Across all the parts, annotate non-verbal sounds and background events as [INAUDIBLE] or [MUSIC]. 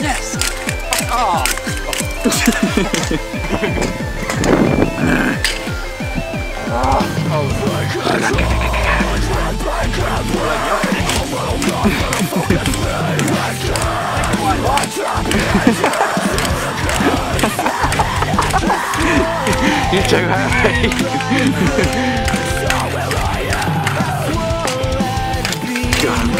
yes! Oh! You're too happy.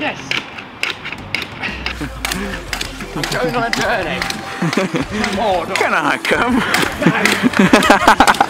Yes! I'm going on a journey! Come on! Can I come? [LAUGHS]